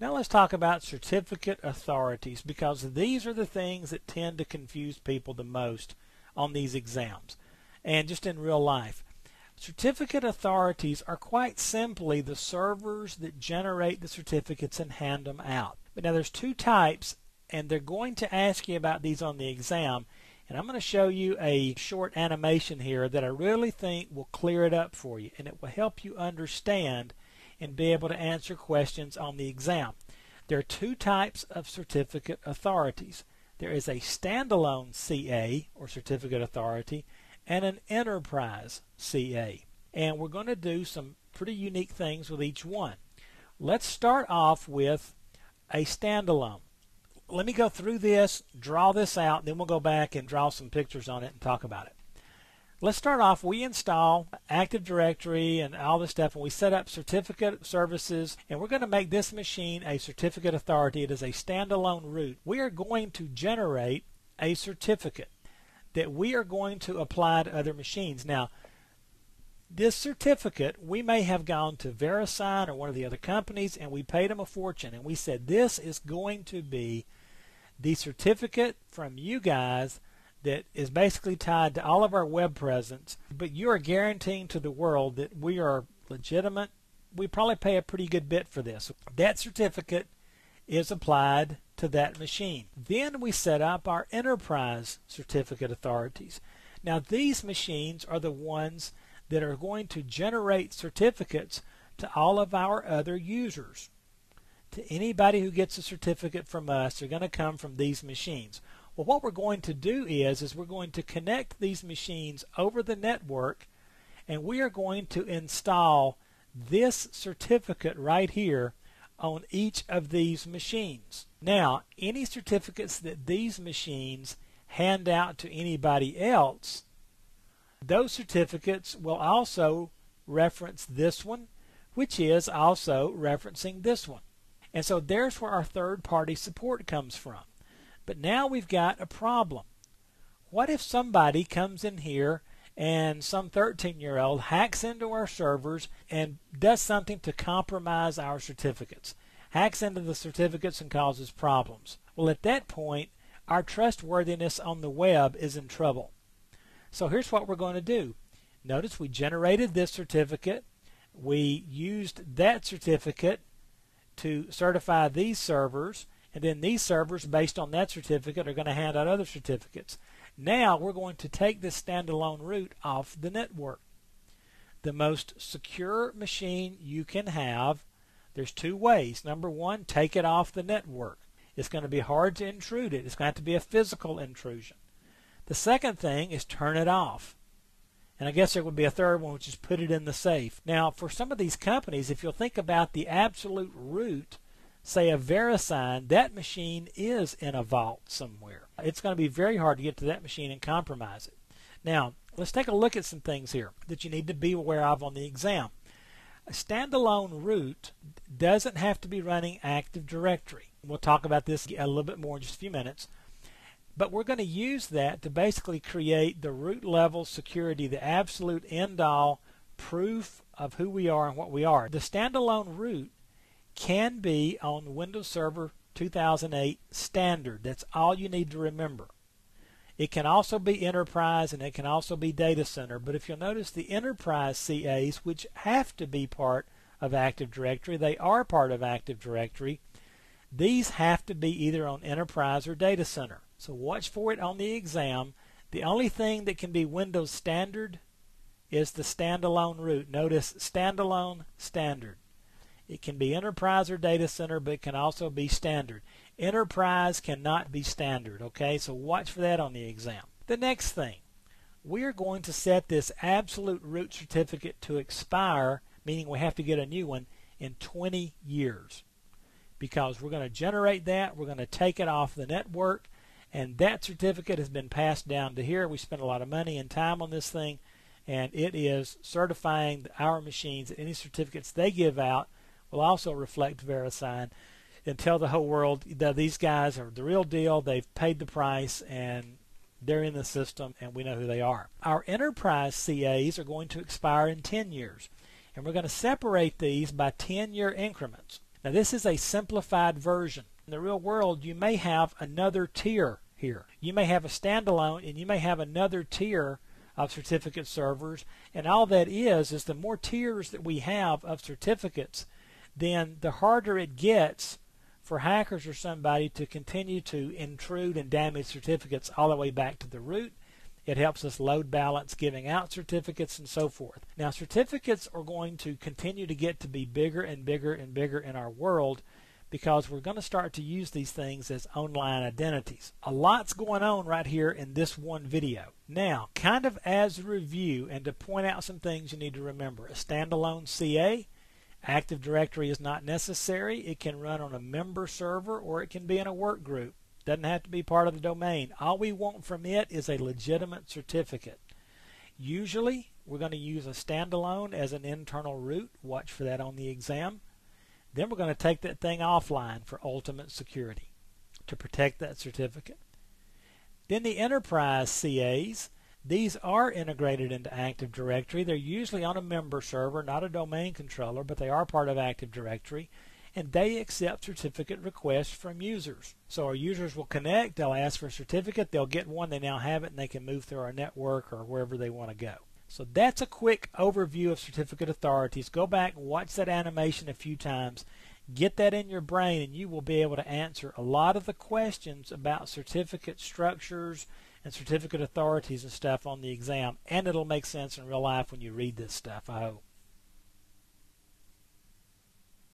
Now let's talk about certificate authorities because these are the things that tend to confuse people the most on these exams and just in real life. Certificate authorities are quite simply the servers that generate the certificates and hand them out. But now there's two types and they're going to ask you about these on the exam and I'm going to show you a short animation here that I really think will clear it up for you and it will help you understand and be able to answer questions on the exam. There are two types of certificate authorities. There is a standalone CA or certificate authority and an enterprise CA. And we're going to do some pretty unique things with each one. Let's start off with a standalone. Let me go through this, draw this out, then we'll go back and draw some pictures on it and talk about it. Let's start off. We install Active Directory and all this stuff, and we set up certificate services, and we're going to make this machine a certificate authority. It is a standalone root. We are going to generate a certificate that we are going to apply to other machines. Now, this certificate, we may have gone to VeriSign or one of the other companies, and we paid them a fortune, and we said this is going to be the certificate from you guys that is basically tied to all of our web presence, but you are guaranteeing to the world that we are legitimate. We probably pay a pretty good bit for this. That certificate is applied to that machine. Then we set up our enterprise certificate authorities. Now these machines are the ones that are going to generate certificates to all of our other users. To anybody who gets a certificate from us, they're going to come from these machines. Well, what we're going to do is, is we're going to connect these machines over the network and we are going to install this certificate right here on each of these machines. Now, any certificates that these machines hand out to anybody else, those certificates will also reference this one, which is also referencing this one. And so there's where our third party support comes from. But now we've got a problem. What if somebody comes in here and some 13 year old hacks into our servers and does something to compromise our certificates? Hacks into the certificates and causes problems. Well, at that point, our trustworthiness on the web is in trouble. So here's what we're going to do. Notice we generated this certificate. We used that certificate to certify these servers and then these servers, based on that certificate, are going to hand out other certificates. Now we're going to take this standalone root off the network. The most secure machine you can have, there's two ways. Number one, take it off the network. It's going to be hard to intrude it. It's going to have to be a physical intrusion. The second thing is turn it off. And I guess there would be a third one, which is put it in the safe. Now, for some of these companies, if you'll think about the absolute root say a VeriSign, that machine is in a vault somewhere. It's going to be very hard to get to that machine and compromise it. Now, let's take a look at some things here that you need to be aware of on the exam. A standalone root doesn't have to be running Active Directory. We'll talk about this a little bit more in just a few minutes. But we're going to use that to basically create the root level security, the absolute end all proof of who we are and what we are. The standalone root can be on Windows Server 2008 standard. That's all you need to remember. It can also be enterprise and it can also be data center. But if you'll notice the enterprise CAs, which have to be part of Active Directory, they are part of Active Directory. These have to be either on enterprise or data center. So watch for it on the exam. The only thing that can be Windows standard is the standalone root. Notice standalone standard. It can be enterprise or data center, but it can also be standard. Enterprise cannot be standard, okay? So watch for that on the exam. The next thing, we are going to set this absolute root certificate to expire, meaning we have to get a new one, in 20 years. Because we're going to generate that, we're going to take it off the network, and that certificate has been passed down to here. We spent a lot of money and time on this thing, and it is certifying our machines any certificates they give out will also reflect VeriSign and tell the whole world that these guys are the real deal. They've paid the price and they're in the system and we know who they are. Our enterprise CAs are going to expire in 10 years and we're going to separate these by 10 year increments. Now this is a simplified version. In the real world, you may have another tier here. You may have a standalone and you may have another tier of certificate servers and all that is is the more tiers that we have of certificates then the harder it gets for hackers or somebody to continue to intrude and damage certificates all the way back to the root. It helps us load balance giving out certificates and so forth. Now, certificates are going to continue to get to be bigger and bigger and bigger in our world because we're going to start to use these things as online identities. A lot's going on right here in this one video. Now, kind of as a review and to point out some things you need to remember, a standalone CA Active Directory is not necessary. It can run on a member server or it can be in a work group. Doesn't have to be part of the domain. All we want from it is a legitimate certificate. Usually, we're going to use a standalone as an internal root. Watch for that on the exam. Then we're going to take that thing offline for ultimate security to protect that certificate. Then the enterprise CAs these are integrated into Active Directory. They're usually on a member server, not a domain controller, but they are part of Active Directory. And they accept certificate requests from users. So our users will connect, they'll ask for a certificate, they'll get one, they now have it, and they can move through our network or wherever they want to go. So that's a quick overview of certificate authorities. Go back watch that animation a few times. Get that in your brain, and you will be able to answer a lot of the questions about certificate structures and certificate authorities and stuff on the exam, and it'll make sense in real life when you read this stuff, I hope.